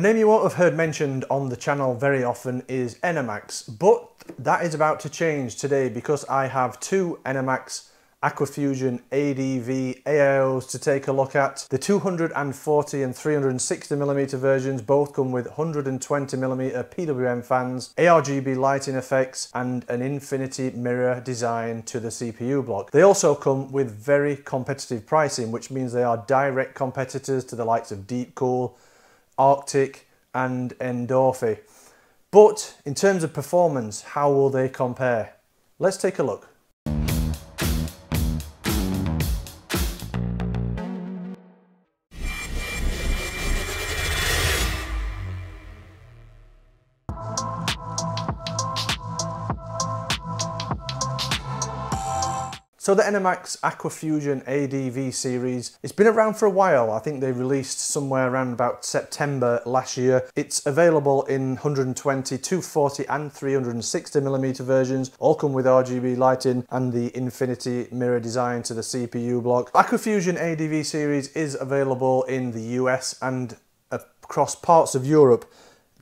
A name you won't have heard mentioned on the channel very often is Enermax, but that is about to change today because I have two Enermax Aquafusion ADV AIOs to take a look at. The 240 and 360 mm versions both come with 120 mm PWM fans, ARGB lighting effects and an infinity mirror design to the CPU block. They also come with very competitive pricing which means they are direct competitors to the likes of Deepcool, Arctic and Endorfy. But in terms of performance, how will they compare? Let's take a look. So the Enermax Aquafusion ADV series, it's been around for a while. I think they released somewhere around about September last year. It's available in 120, 240 and 360 millimeter versions, all come with RGB lighting and the infinity mirror design to the CPU block. Aquafusion ADV series is available in the US and across parts of Europe.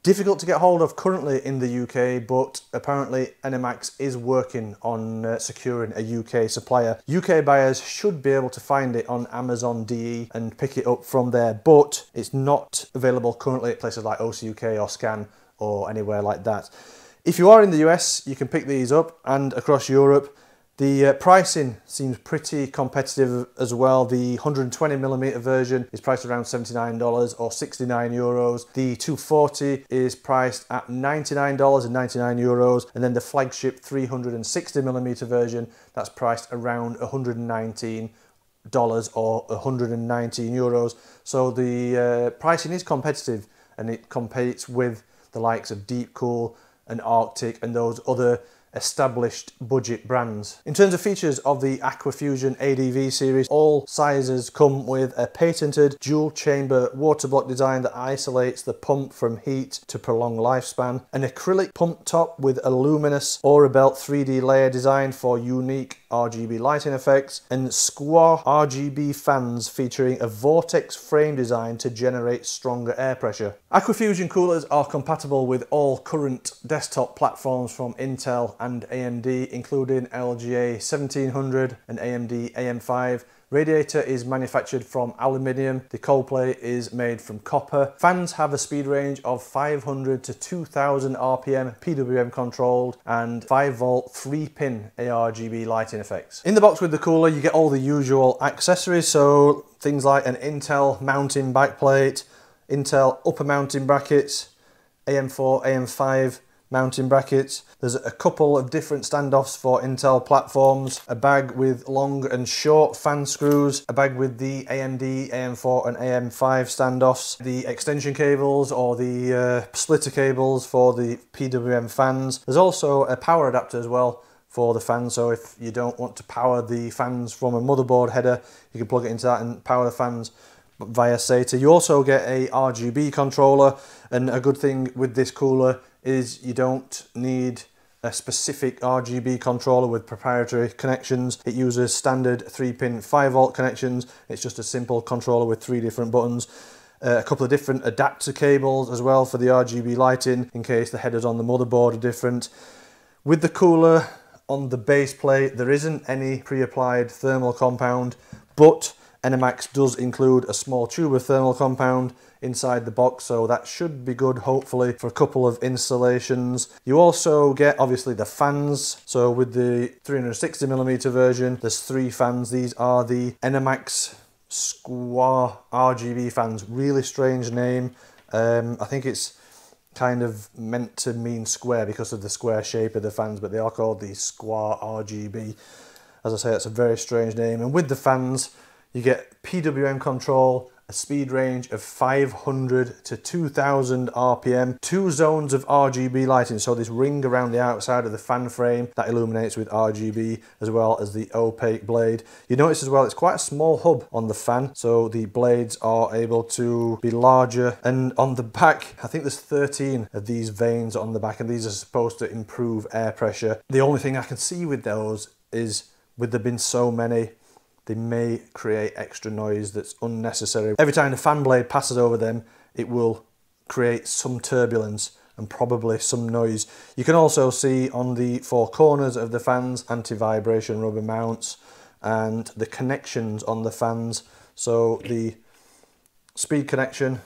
Difficult to get hold of currently in the UK, but apparently Enermax is working on uh, securing a UK supplier. UK buyers should be able to find it on Amazon DE and pick it up from there, but it's not available currently at places like OCUK or Scan or anywhere like that. If you are in the US, you can pick these up and across Europe. The uh, pricing seems pretty competitive as well. The 120mm version is priced around $79 or 69 euros. The 240 is priced at $99 and 99 euros. And then the flagship 360mm version, that's priced around 119 dollars or 119 euros. So the uh, pricing is competitive and it competes with the likes of Deepcool and Arctic and those other established budget brands. In terms of features of the Aquafusion ADV series, all sizes come with a patented dual chamber water block design that isolates the pump from heat to prolong lifespan, an acrylic pump top with a luminous Aura Belt 3D layer design for unique RGB lighting effects, and SquA RGB fans featuring a vortex frame design to generate stronger air pressure. Aquafusion coolers are compatible with all current desktop platforms from Intel and AMD, including LGA 1700 and AMD AM5 Radiator is manufactured from aluminium. The cold plate is made from copper. Fans have a speed range of 500 to 2000 RPM, PWM controlled, and 5 volt 3 pin ARGB lighting effects. In the box with the cooler, you get all the usual accessories. So things like an Intel mounting backplate, Intel upper mounting brackets, AM4, AM5 mounting brackets. There's a couple of different standoffs for Intel platforms, a bag with long and short fan screws, a bag with the AMD, AM4 and AM5 standoffs, the extension cables or the uh, splitter cables for the PWM fans. There's also a power adapter as well for the fans so if you don't want to power the fans from a motherboard header you can plug it into that and power the fans via SATA. You also get a RGB controller and a good thing with this cooler is you don't need a specific RGB controller with proprietary connections. It uses standard 3-pin 5-volt connections. It's just a simple controller with three different buttons. Uh, a couple of different adapter cables as well for the RGB lighting in case the headers on the motherboard are different. With the cooler on the base plate, there isn't any pre-applied thermal compound, but Enermax does include a small tube of thermal compound inside the box so that should be good hopefully for a couple of installations. You also get obviously the fans. So with the 360mm version there's three fans. These are the Enermax SquA RGB fans. Really strange name. Um, I think it's kind of meant to mean square because of the square shape of the fans but they are called the SquA RGB as I say it's a very strange name. And with the fans you get PWM control, a speed range of 500 to 2000 RPM, two zones of RGB lighting, so this ring around the outside of the fan frame that illuminates with RGB as well as the opaque blade. You notice as well it's quite a small hub on the fan, so the blades are able to be larger and on the back I think there's 13 of these vanes on the back and these are supposed to improve air pressure. The only thing I can see with those is with there being so many they may create extra noise that's unnecessary. Every time the fan blade passes over them, it will create some turbulence and probably some noise. You can also see on the four corners of the fans anti-vibration rubber mounts and the connections on the fans. So the speed connection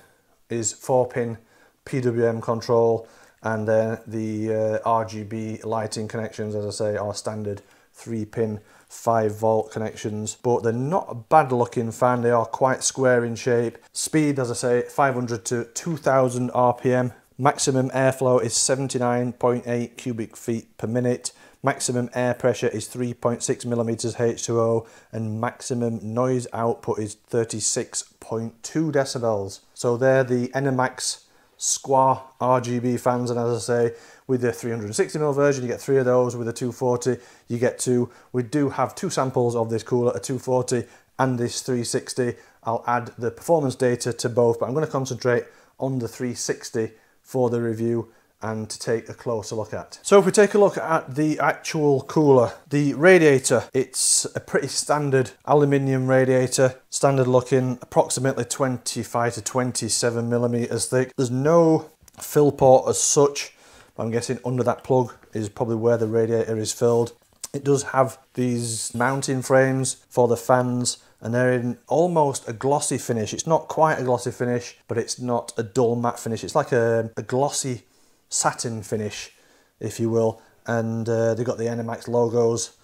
is 4 pin PWM control and then the uh, RGB lighting connections as I say are standard 3 pin 5 volt connections but they're not a bad looking fan. They are quite square in shape. Speed as I say 500 to 2000 RPM maximum airflow is 79.8 cubic feet per minute. Maximum air pressure is 3.6 millimeters H2O and maximum noise output is 36.2 decibels. So they're the Enermax SquA RGB fans and as I say with the 360mm version you get three of those. With the 240 you get two. We do have two samples of this cooler a 240 and this 360 I'll add the performance data to both but I'm going to concentrate on the 360 for the review and to take a closer look at. So if we take a look at the actual cooler, the radiator, it's a pretty standard aluminium radiator, standard looking, approximately 25 to 27 millimeters thick. There's no fill port as such, I'm guessing under that plug is probably where the radiator is filled. It does have these mounting frames for the fans and they're in almost a glossy finish. It's not quite a glossy finish, but it's not a dull matte finish. It's like a, a glossy satin finish, if you will. And uh, they've got the Enermax logos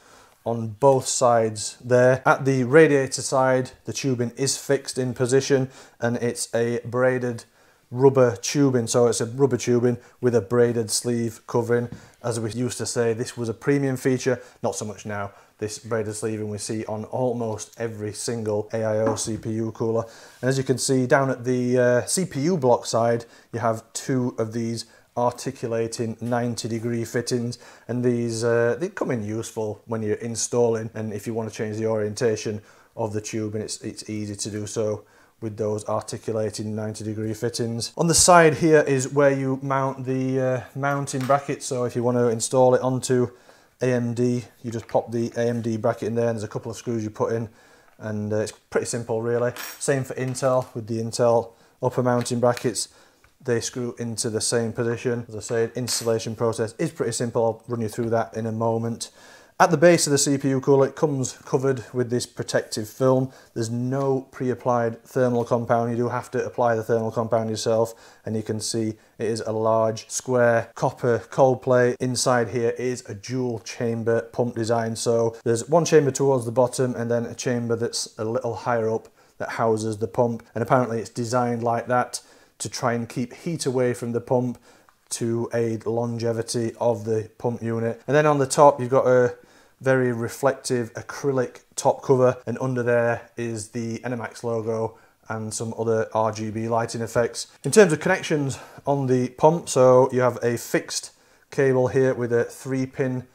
on both sides there. At the radiator side, the tubing is fixed in position and it's a braided rubber tubing. So it's a rubber tubing with a braided sleeve covering. As we used to say, this was a premium feature, not so much now. This braided sleeving we see on almost every single AIO CPU cooler. And as you can see down at the uh, CPU block side, you have two of these articulating 90 degree fittings and these uh, they come in useful when you're installing and if you want to change the orientation of the tube and it's, it's easy to do so with those articulating 90 degree fittings. On the side here is where you mount the uh, mounting bracket so if you want to install it onto AMD you just pop the AMD bracket in there and there's a couple of screws you put in and uh, it's pretty simple really. Same for Intel with the Intel upper mounting brackets they screw into the same position. As I said, installation process is pretty simple. I'll run you through that in a moment. At the base of the CPU cooler, it comes covered with this protective film. There's no pre-applied thermal compound. You do have to apply the thermal compound yourself. And you can see it is a large square copper cold plate. Inside here is a dual chamber pump design. So there's one chamber towards the bottom and then a chamber that's a little higher up that houses the pump. And apparently it's designed like that to try and keep heat away from the pump to aid longevity of the pump unit. And then on the top, you've got a very reflective acrylic top cover and under there is the Enermax logo and some other RGB lighting effects. In terms of connections on the pump, so you have a fixed cable here with a three pin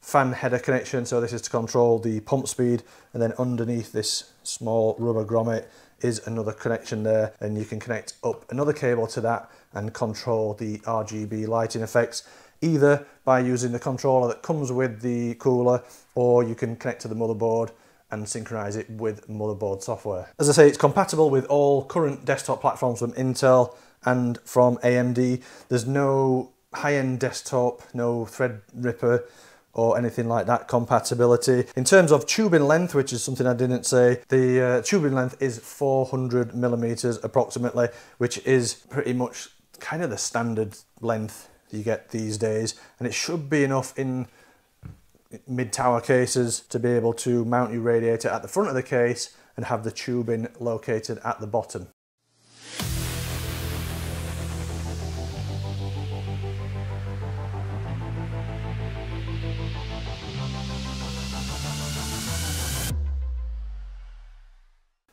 fan header connection. So this is to control the pump speed and then underneath this small rubber grommet is another connection there and you can connect up another cable to that and control the RGB lighting effects either by using the controller that comes with the cooler or you can connect to the motherboard and synchronize it with motherboard software. As I say, it's compatible with all current desktop platforms from Intel and from AMD. There's no high-end desktop, no Threadripper or anything like that compatibility. In terms of tubing length, which is something I didn't say, the uh, tubing length is 400 millimeters approximately, which is pretty much kind of the standard length you get these days. And it should be enough in mid-tower cases to be able to mount your radiator at the front of the case and have the tubing located at the bottom.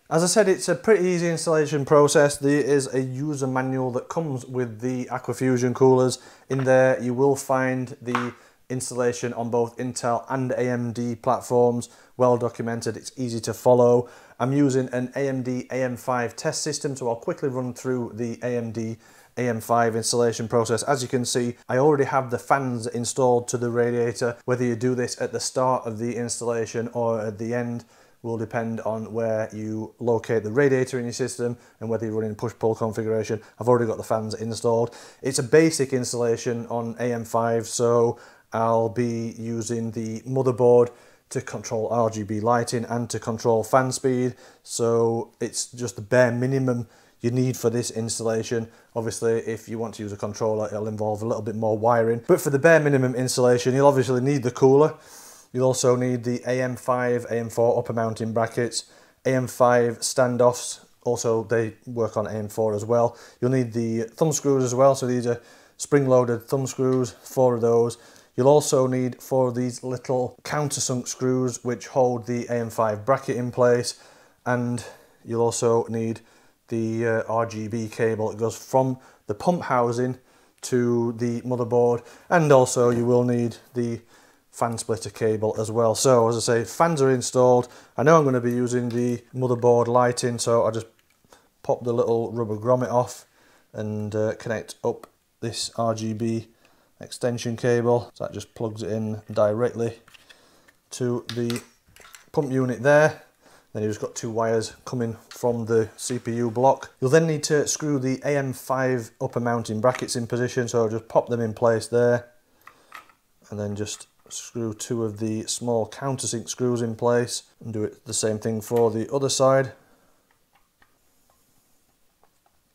As I said, it's a pretty easy installation process. There is a user manual that comes with the Aquafusion coolers. In there, you will find the installation on both Intel and AMD platforms, well documented, it's easy to follow. I'm using an AMD AM5 test system, so I'll quickly run through the AMD AM5 installation process. As you can see, I already have the fans installed to the radiator. Whether you do this at the start of the installation or at the end, will depend on where you locate the radiator in your system and whether you're running push-pull configuration. I've already got the fans installed. It's a basic installation on AM5, so I'll be using the motherboard to control RGB lighting and to control fan speed. So it's just the bare minimum you need for this installation. Obviously, if you want to use a controller, it'll involve a little bit more wiring. But for the bare minimum installation, you'll obviously need the cooler. You'll also need the AM5, AM4 upper mounting brackets, AM5 standoffs. Also, they work on AM4 as well. You'll need the thumb screws as well. So these are spring-loaded thumb screws, four of those. You'll also need four of these little countersunk screws which hold the AM5 bracket in place and you'll also need the uh, RGB cable. It goes from the pump housing to the motherboard and also you will need the fan splitter cable as well. So as I say, fans are installed. I know I'm going to be using the motherboard lighting so I just pop the little rubber grommet off and uh, connect up this RGB extension cable. So that just plugs it in directly to the pump unit there. Then you've just got two wires coming from the CPU block. You'll then need to screw the AM5 upper mounting brackets in position. So I'll just pop them in place there. And then just screw two of the small countersink screws in place. And do it the same thing for the other side.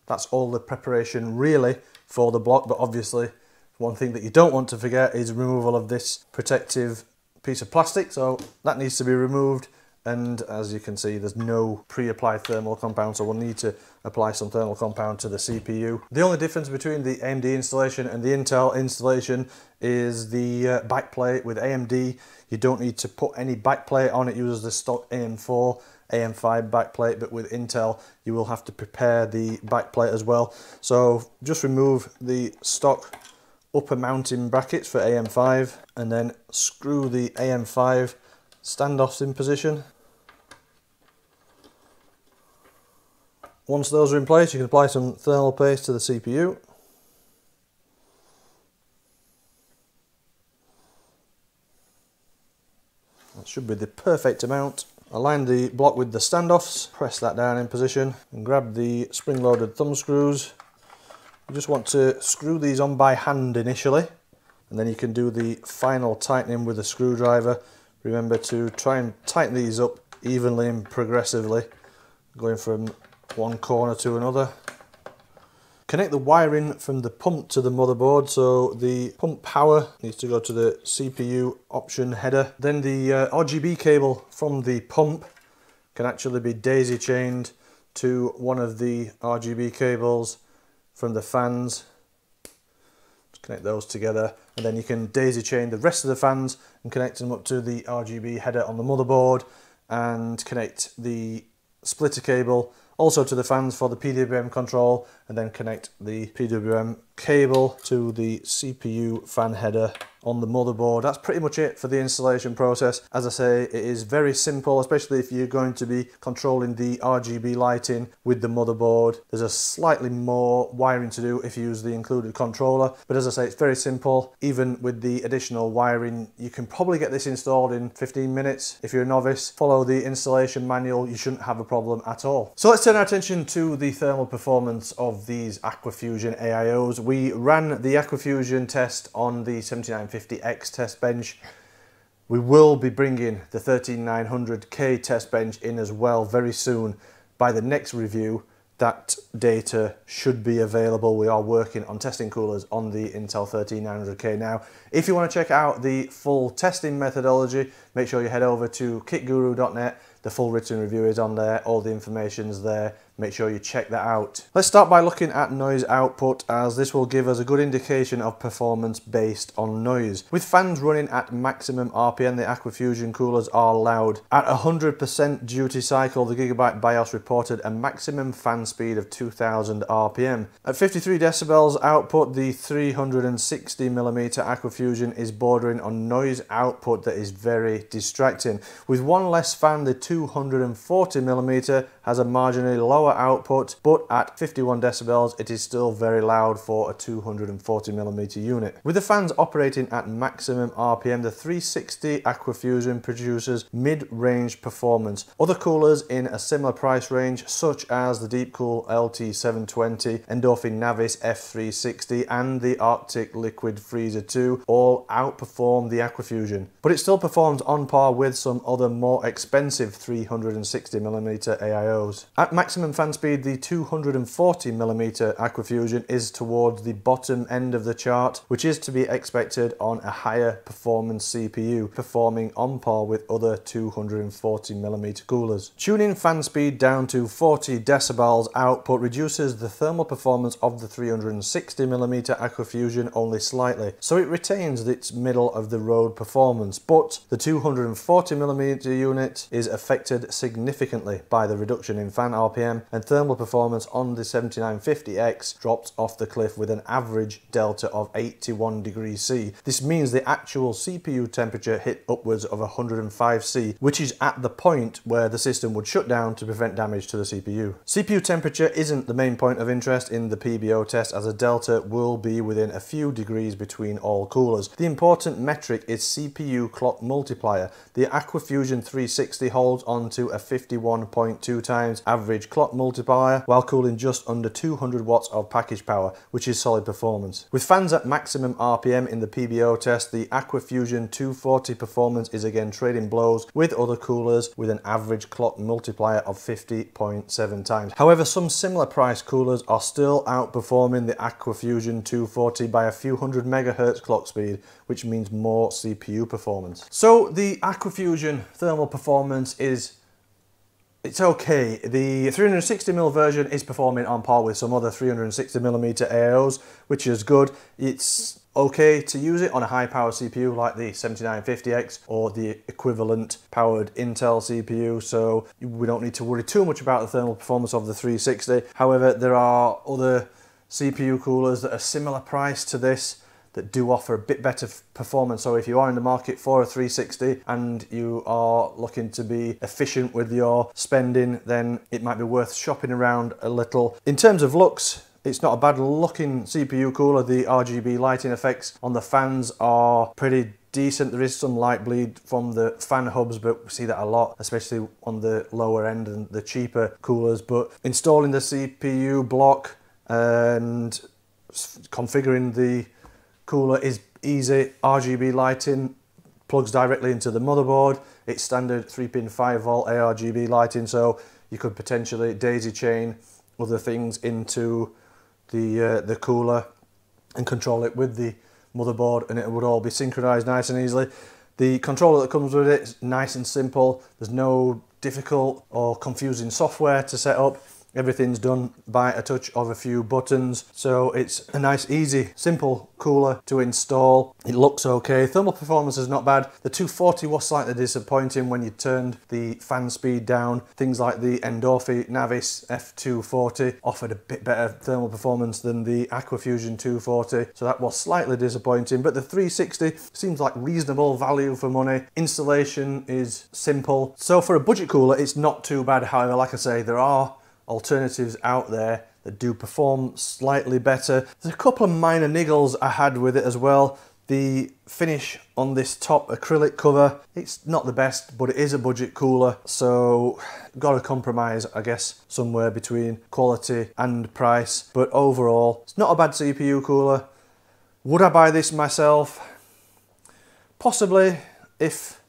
That's all the preparation really for the block, but obviously one thing that you don't want to forget is removal of this protective piece of plastic. So that needs to be removed. And as you can see, there's no pre-applied thermal compound, so we'll need to apply some thermal compound to the CPU. The only difference between the AMD installation and the Intel installation is the uh, backplate. With AMD, you don't need to put any backplate on, it uses the stock AM4 AM5 backplate, but with Intel, you will have to prepare the backplate as well. So just remove the stock upper mounting brackets for AM5 and then screw the AM5 standoffs in position. Once those are in place you can apply some thermal paste to the CPU. That should be the perfect amount. Align the block with the standoffs, press that down in position and grab the spring-loaded thumb screws you just want to screw these on by hand initially and then you can do the final tightening with a screwdriver. Remember to try and tighten these up evenly and progressively going from one corner to another. Connect the wiring from the pump to the motherboard so the pump power needs to go to the CPU option header. Then the uh, RGB cable from the pump can actually be daisy chained to one of the RGB cables from the fans. Just connect those together and then you can daisy chain the rest of the fans and connect them up to the RGB header on the motherboard and connect the splitter cable also to the fans for the PWM control and then connect the PWM cable to the CPU fan header on the motherboard. That's pretty much it for the installation process. As I say, it is very simple, especially if you're going to be controlling the RGB lighting with the motherboard. There's a slightly more wiring to do if you use the included controller, but as I say, it's very simple. Even with the additional wiring, you can probably get this installed in 15 minutes. If you're a novice, follow the installation manual, you shouldn't have a problem at all. So let's turn our attention to the thermal performance of these Aquafusion AIOs. We ran the Aquafusion test on the 79 950X test bench. We will be bringing the 13900K test bench in as well very soon. By the next review, that data should be available. We are working on testing coolers on the Intel 13900K now. If you want to check out the full testing methodology, make sure you head over to kitguru.net. The full written review is on there, all the information is there make sure you check that out. Let's start by looking at noise output as this will give us a good indication of performance based on noise. With fans running at maximum RPM, the Aquafusion coolers are loud. At 100% duty cycle, the Gigabyte BIOS reported a maximum fan speed of 2000 RPM. At 53 decibels output, the 360mm Aquafusion is bordering on noise output that is very distracting. With one less fan, the 240mm has a marginally lower output, but at 51 decibels, it is still very loud for a 240mm unit. With the fans operating at maximum RPM, the 360 Aquafusion produces mid-range performance. Other coolers in a similar price range, such as the Deepcool LT720, Endorfy Navis F360, and the Arctic Liquid Freezer 2, all outperform the Aquafusion. But it still performs on par with some other more expensive 360mm AIOs. At maximum fan speed, the 240mm Aquafusion is towards the bottom end of the chart, which is to be expected on a higher performance CPU, performing on par with other 240mm coolers. Tuning fan speed down to 40 decibels output reduces the thermal performance of the 360mm Aquafusion only slightly, so it retains its middle of the road performance, but the 240mm unit is affected significantly by the reduction in fan RPM and thermal performance on the 7950X drops off the cliff with an average delta of 81 degrees C. This means the actual CPU temperature hit upwards of 105 C, which is at the point where the system would shut down to prevent damage to the CPU. CPU temperature isn't the main point of interest in the PBO test as a delta will be within a few degrees between all coolers. The important metric is CPU clock multiplier. The Aquafusion 360 holds on to a 51.2 times average clock multiplier while cooling just under 200 watts of package power, which is solid performance. With fans at maximum RPM in the PBO test, the Aquafusion 240 performance is again trading blows with other coolers with an average clock multiplier of 50.7 times. However, some similar price coolers are still outperforming the Aquafusion 240 by a few hundred megahertz clock speed, which means more CPU performance. So the Aquafusion thermal performance is it's okay. The 360mm version is performing on par with some other 360mm AIOs, which is good. It's okay to use it on a high power CPU like the 7950X or the equivalent powered Intel CPU, so we don't need to worry too much about the thermal performance of the 360. However, there are other CPU coolers that are similar price to this that do offer a bit better performance. So if you are in the market for a 360 and you are looking to be efficient with your spending, then it might be worth shopping around a little. In terms of looks, it's not a bad looking CPU cooler. The RGB lighting effects on the fans are pretty decent. There is some light bleed from the fan hubs, but we see that a lot, especially on the lower end and the cheaper coolers. But installing the CPU block and configuring the cooler is easy. RGB lighting plugs directly into the motherboard. It's standard 3 pin 5 volt ARGB lighting, so you could potentially daisy chain other things into the, uh, the cooler and control it with the motherboard and it would all be synchronized nice and easily. The controller that comes with it is nice and simple. There's no difficult or confusing software to set up. Everything's done by a touch of a few buttons. So it's a nice, easy, simple cooler to install. It looks okay. Thermal performance is not bad. The 240 was slightly disappointing when you turned the fan speed down. Things like the Endorfy Navis F240 offered a bit better thermal performance than the Aquafusion 240. So that was slightly disappointing, but the 360 seems like reasonable value for money. Installation is simple. So for a budget cooler, it's not too bad. However, like I say, there are alternatives out there that do perform slightly better. There's a couple of minor niggles I had with it as well. The finish on this top acrylic cover, it's not the best, but it is a budget cooler, so got to compromise, I guess, somewhere between quality and price. But overall, it's not a bad CPU cooler. Would I buy this myself? Possibly, if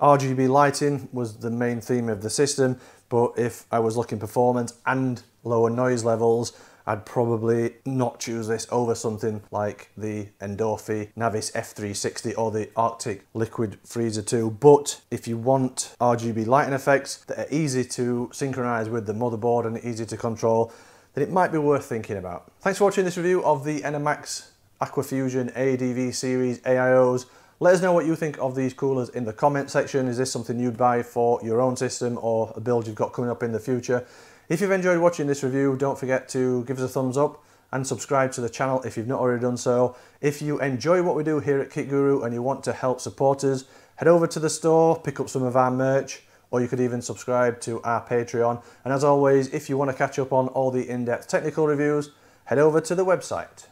RGB lighting was the main theme of the system, but if I was looking performance and lower noise levels, I'd probably not choose this over something like the Endorfy Navis F360 or the Arctic Liquid Freezer 2. But if you want RGB lighting effects that are easy to synchronize with the motherboard and easy to control, then it might be worth thinking about. Thanks for watching this review of the Enermax Aquafusion ADV series AIOs. Let us know what you think of these coolers in the comment section. Is this something you'd buy for your own system or a build you've got coming up in the future? If you've enjoyed watching this review, don't forget to give us a thumbs up and subscribe to the channel if you've not already done so. If you enjoy what we do here at Kit Guru and you want to help support us, head over to the store, pick up some of our merch, or you could even subscribe to our Patreon. And as always, if you want to catch up on all the in-depth technical reviews, head over to the website.